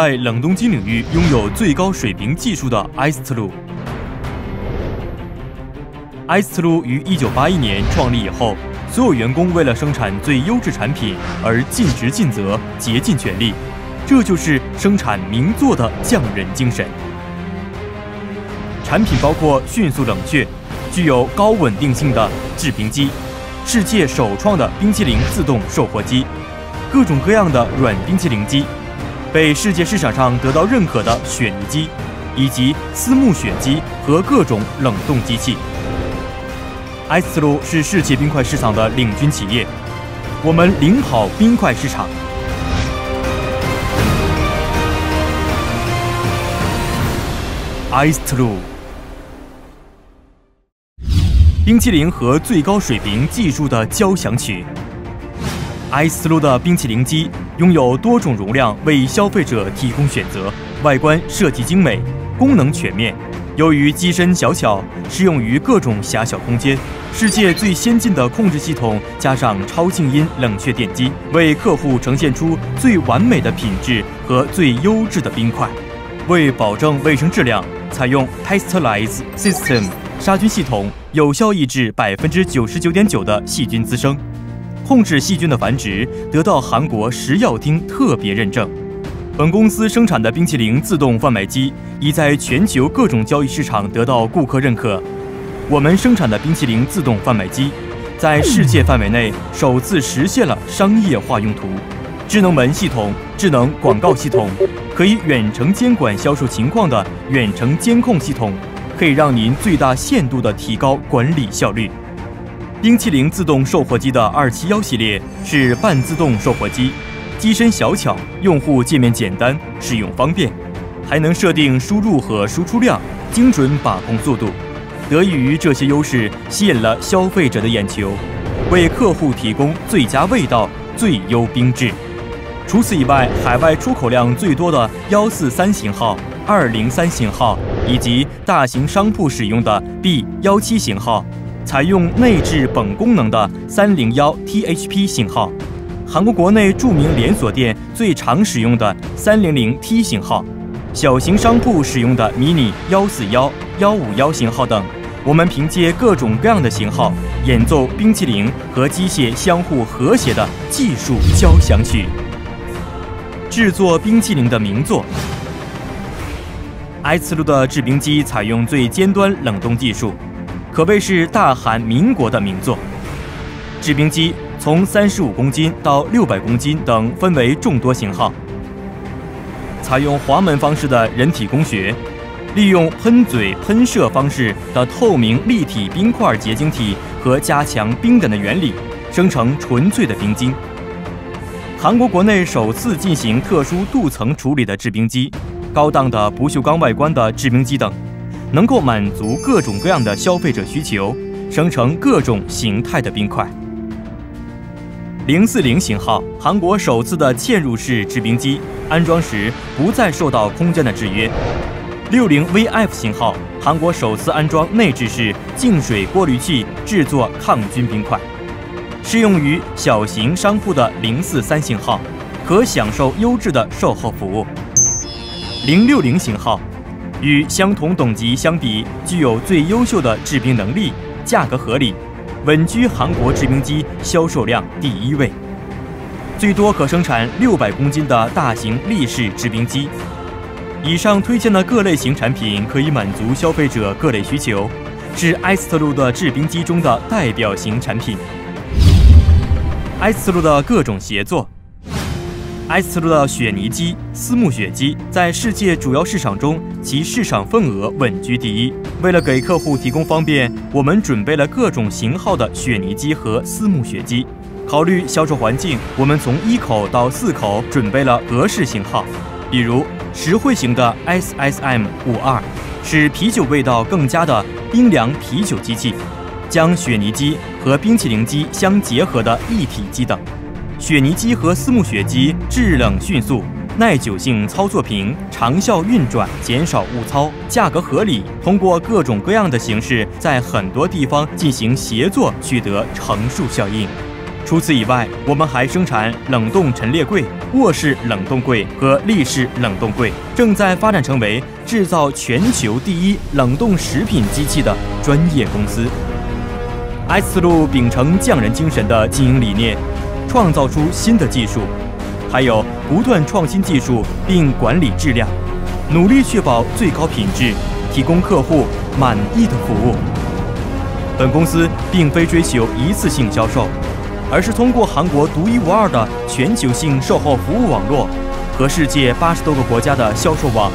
在冷冻机领域拥有最高水平技术的埃斯特鲁。埃斯特鲁于1981年创立以后，所有员工为了生产最优质产品而尽职尽责、竭尽全力，这就是生产名作的匠人精神。产品包括迅速冷却、具有高稳定性的制冰机、世界首创的冰淇淋自动售货机、各种各样的软冰淇淋机、被世界市场上得到认可的雪泥机，以及私募雪机和各种冷冻机器。埃斯特鲁是世界冰块市场的领军企业，我们领跑冰块市场。埃斯特鲁。冰淇淋和最高水平技术的交响曲。埃斯路的冰淇淋机拥有多种容量，为消费者提供选择。外观设计精美，功能全面。由于机身小巧，适用于各种狭小空间。世界最先进的控制系统加上超静音冷却电机，为客户呈现出最完美的品质和最优质的冰块。为保证卫生质量，采用 Pasteurized System。杀菌系统有效抑制百分之九十九点九的细菌滋生，控制细菌的繁殖，得到韩国食药厅特别认证。本公司生产的冰淇淋自动贩卖机已在全球各种交易市场得到顾客认可。我们生产的冰淇淋自动贩卖机在世界范围内首次实现了商业化用途。智能门系统、智能广告系统，可以远程监管销售情况的远程监控系统。可以让您最大限度地提高管理效率。冰淇淋自动售货机的二七幺系列是半自动售货机，机身小巧，用户界面简单，使用方便，还能设定输入和输出量，精准把控速度。得益于这些优势，吸引了消费者的眼球，为客户提供最佳味道、最优冰质。除此以外，海外出口量最多的幺四三型号。二零三型号以及大型商铺使用的 B 幺七型号，采用内置本功能的三零幺 THP 型号，韩国国内著名连锁店最常使用的三零零 T 型号，小型商铺使用的迷你幺四幺幺五幺型号等，我们凭借各种各样的型号，演奏冰淇淋和机械相互和谐的技术交响曲，制作冰淇淋的名作。埃斯路的制冰机采用最尖端冷冻技术，可谓是大韩民国的名作。制冰机从三十五公斤到六百公斤等分为众多型号，采用滑门方式的人体工学，利用喷嘴喷射方式的透明立体冰块结晶体和加强冰等的原理，生成纯粹的冰晶。韩国国内首次进行特殊镀层处理的制冰机。高档的不锈钢外观的制冰机等，能够满足各种各样的消费者需求，生成各种形态的冰块。零四零型号，韩国首次的嵌入式制冰机，安装时不再受到空间的制约。六零 VF 型号，韩国首次安装内置式净水过滤器，制作抗菌冰块，适用于小型商铺的零四三型号，可享受优质的售后服务。零六零型号，与相同等级相比，具有最优秀的制冰能力，价格合理，稳居韩国制冰机销售量第一位。最多可生产六百公斤的大型立式制冰机。以上推荐的各类型产品可以满足消费者各类需求，是埃斯特路的制冰机中的代表型产品。埃斯特路的各种协作。埃斯特路的雪泥机、丝木雪机在世界主要市场中，其市场份额稳居第一。为了给客户提供方便，我们准备了各种型号的雪泥机和丝木雪机。考虑销售环境，我们从一口到四口准备了格式型号，比如实惠型的 SSM 五二，使啤酒味道更佳的冰凉啤酒机器，将雪泥机和冰淇淋机相结合的一体机等。雪泥机和私募雪机制冷迅速，耐久性操作平，长效运转，减少误操，价格合理。通过各种各样的形式，在很多地方进行协作，取得乘数效应。除此以外，我们还生产冷冻陈列柜、卧室冷冻柜和立式冷冻柜，正在发展成为制造全球第一冷冻食品机器的专业公司。埃斯路秉承匠人精神的经营理念，创造出新的技术，还有不断创新技术并管理质量，努力确保最高品质，提供客户满意的服务。本公司并非追求一次性销售。而是通过韩国独一无二的全球性售后服务网络和世界八十多个国家的销售网，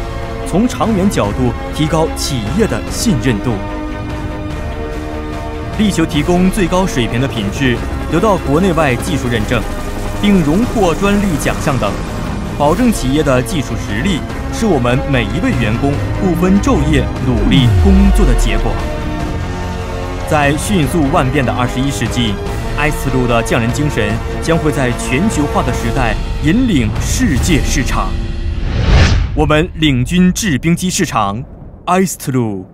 从长远角度提高企业的信任度，力求提供最高水平的品质，得到国内外技术认证，并荣获专利奖项等，保证企业的技术实力，是我们每一位员工不分昼夜努力工作的结果。在迅速万变的二十一世纪。埃斯路的匠人精神将会在全球化的时代引领世界市场。我们领军制冰机市场，埃斯路。